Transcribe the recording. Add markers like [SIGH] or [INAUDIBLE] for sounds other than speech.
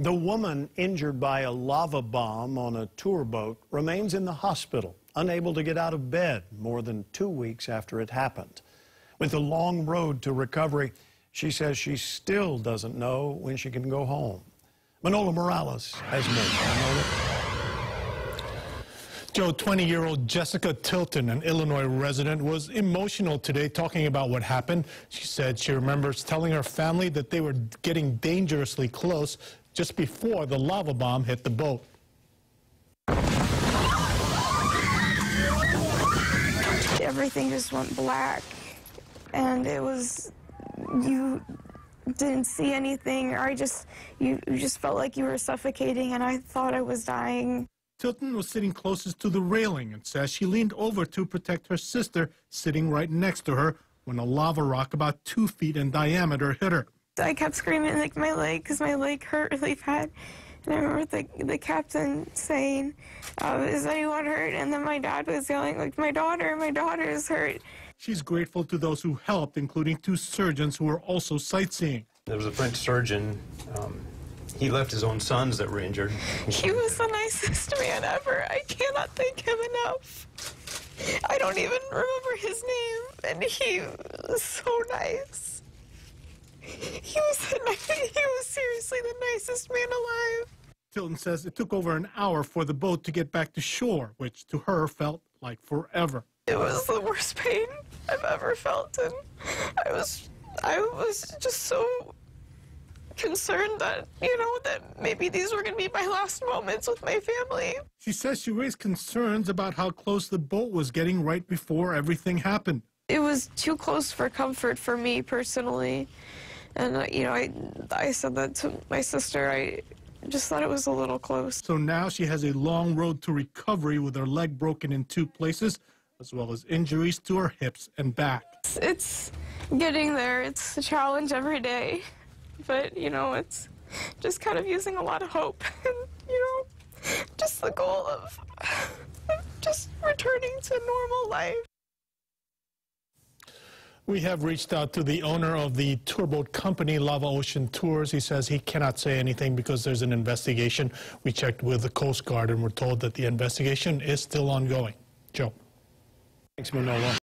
The woman injured by a lava bomb on a tour boat remains in the hospital, unable to get out of bed more than two weeks after it happened. With a long road to recovery, she says she still doesn't know when she can go home. Manolo Morales has more. Joe, 20-year-old Jessica Tilton, an Illinois resident, was emotional today talking about what happened. She said she remembers telling her family that they were getting dangerously close just before the lava bomb hit the boat. Everything just went black, and it was, you didn't see anything, or I just, you, you just felt like you were suffocating, and I thought I was dying. Tilton was sitting closest to the railing and says she leaned over to protect her sister, sitting right next to her, when a lava rock about two feet in diameter hit her. I kept screaming like my leg because my leg hurt really bad. And I remember the, the captain saying, uh, is anyone hurt? And then my dad was yelling, like, my daughter, my daughter is hurt. She's grateful to those who helped, including two surgeons who were also sightseeing. There was a French surgeon. Um, he left his own sons that were injured. He was the nicest man ever. I cannot thank him enough. I don't even remember his name, and he was so nice. He was, the, [LAUGHS] he was seriously the nicest man alive. Tilton says it took over an hour for the boat to get back to shore, which to her felt like forever. It was the worst pain I've ever felt, and I was, I was just so concerned that, you know, that maybe these were going to be my last moments with my family. She says she raised concerns about how close the boat was getting right before everything happened. It was too close for comfort for me personally. And, uh, you know, I, I said that to my sister. I just thought it was a little close. So now she has a long road to recovery with her leg broken in two places, as well as injuries to her hips and back. It's getting there. It's a challenge every day. But, you know, it's just kind of using a lot of hope. And, [LAUGHS] you know, just the goal of just returning to normal life. We have reached out to the owner of the tourboat company, Lava Ocean Tours. He says he cannot say anything because there's an investigation. We checked with the Coast Guard and we're told that the investigation is still ongoing. Joe. Thanks, Manolo.